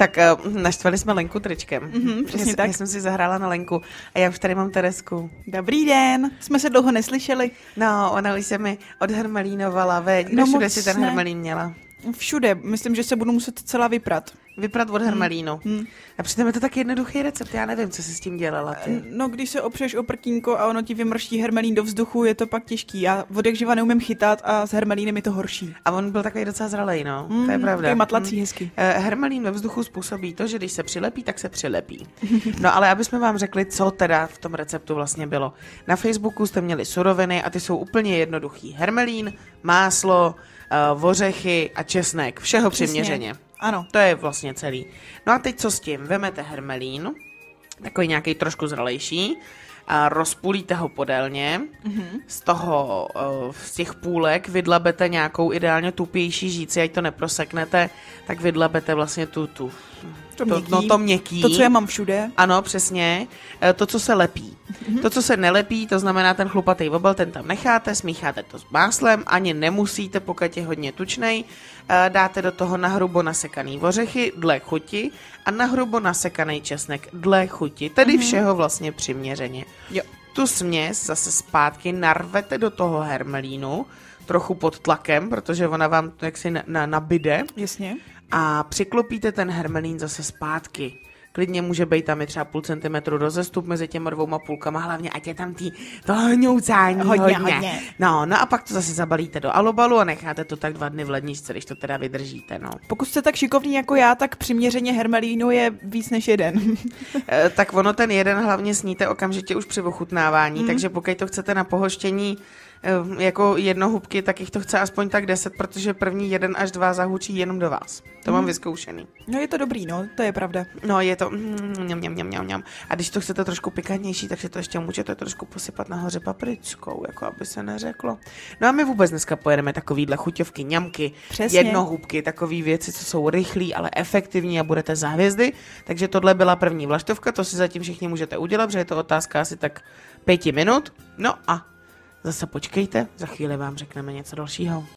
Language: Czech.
Tak uh, naštvali jsme Lenku tričkem. Mhm, přesně já, tak. Já jsem si zahrála na Lenku a já už tady mám Teresku. Dobrý den, jsme se dlouho neslyšeli. No, ona už se mi odhermelínovala, veď. Kde No všude si ten hermelín měla? Všude, myslím, že se budu muset celá vyprat. Vyprat od hermelínu. Hmm. A přitom je to tak jednoduchý recept, já nevím, co jsi s tím dělala ty. No, když se opřeš o prkínko a ono ti vymrští hermelín do vzduchu, je to pak těžký. Já od jak živa neumím chytat a s hermelínem je to horší. A on byl takový docela zralej, no. to je Mm, pravda. takový matlací, Mm. hezky. Eh, Hermelín ve vzduchu způsobí to, že když se přilepí, tak se přilepí. No ale aby jsme vám řekli, co teda v tom receptu vlastně bylo. Na Facebooku jste měli suroviny a ty jsou úplně jednoduchý. Hermelín, máslo, uh, ořechy a česnek. Všeho Přesně. přiměřeně. Ano. To je vlastně celý. No a teď co s tím? Vemete hermelín, takový nějaký trošku zralejší, a rozpůlíte ho podélně, mm-hmm. z toho, eh, z těch půlek vydlabete nějakou ideálně tupější žíci, ať to neproseknete, tak vydlabete vlastně tu, tu To, to, měkký. no to měkký. To, co já mám všude. Ano, přesně. E, To, co se lepí. Mm-hmm. To, co se nelepí, to znamená ten chlupatý obal, ten tam necháte, smícháte to s máslem, ani nemusíte, pokud je hodně tučnej. E, Dáte do toho nahrubo nasekaný ořechy dle chuti a nahrubo nasekaný česnek dle chuti, tedy mm-hmm. všeho vlastně přiměřeně. Jo. Tu směs zase zpátky narvete do toho hermelínu, trochu pod tlakem, protože ona vám to jaksi na, na, nabide Jasně. A přiklopíte ten hermelín zase zpátky. Klidně může být tam i třeba půl centimetru rozestup mezi těma dvouma půlkama, hlavně ať je tam tý, to hňoucání Hodně, hodně. hodně. No, no a pak to zase zabalíte do alobalu a necháte to tak dva dny v ledničce, když to teda vydržíte, no. Pokud jste tak šikovný jako já, tak přiměřeně hermelínu je víc než jeden. E, tak ono ten jeden hlavně sníte okamžitě už při ochutnávání, mm. takže pokud to chcete na pohoštění jako jednohubky, tak jich to chce aspoň tak deset, protože první jeden až dva zahučí jenom do vás. To mm. mám vyzkoušený. No je to dobrý, no, to je pravda. No, je to mm, mňam, mňam, mňam, mňam. A když to chcete trošku pikantnější, tak si to ještě můžete trošku posypat nahoře papričkou, jako aby se neřeklo. No a my vůbec dneska pojedeme takovýhle chuťovky, ňamky, Přesně. jednohubky, takové věci, co jsou rychlé, ale efektivní a budete za hvězdy. Takže tohle byla první vlaštovka, to si zatím všichni můžete udělat, protože je to otázka asi tak pěti minut. No a zase počkejte, za chvíli vám řekneme něco dalšího.